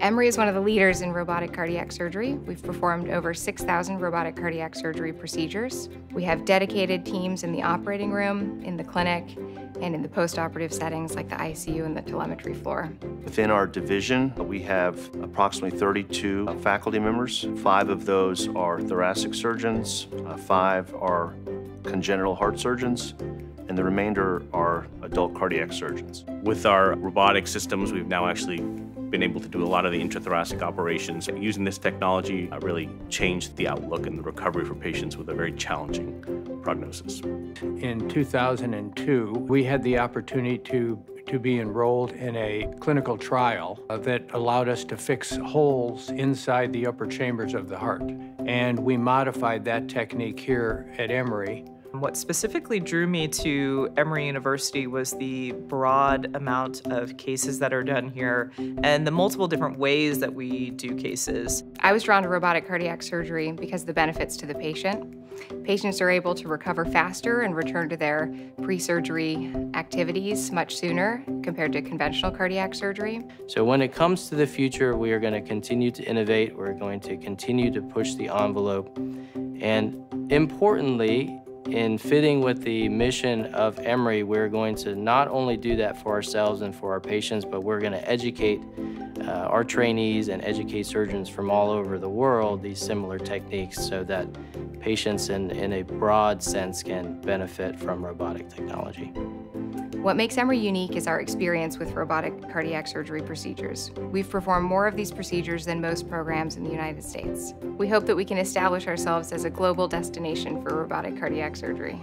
Emory is one of the leaders in robotic cardiac surgery. We've performed over 6,000 robotic cardiac surgery procedures. We have dedicated teams in the operating room, in the clinic, and in the postoperative settings like the ICU and the telemetry floor. Within our division, we have approximately 32 faculty members. Five of those are thoracic surgeons, uh, five are congenital heart surgeons, and the remainder are adult cardiac surgeons. With our robotic systems, we've now actually been able to do a lot of the intrathoracic operations. Using this technology uh, really changed the outlook and the recovery for patients with a very challenging prognosis. In 2002, we had the opportunity to to be enrolled in a clinical trial that allowed us to fix holes inside the upper chambers of the heart. And we modified that technique here at Emory what specifically drew me to Emory University was the broad amount of cases that are done here and the multiple different ways that we do cases. I was drawn to robotic cardiac surgery because of the benefits to the patient. Patients are able to recover faster and return to their pre-surgery activities much sooner compared to conventional cardiac surgery. So when it comes to the future, we are going to continue to innovate. We're going to continue to push the envelope. And importantly, in fitting with the mission of Emory, we're going to not only do that for ourselves and for our patients, but we're going to educate uh, our trainees and educate surgeons from all over the world these similar techniques so that patients in, in a broad sense can benefit from robotic technology. What makes Emory unique is our experience with robotic cardiac surgery procedures. We've performed more of these procedures than most programs in the United States. We hope that we can establish ourselves as a global destination for robotic cardiac surgery.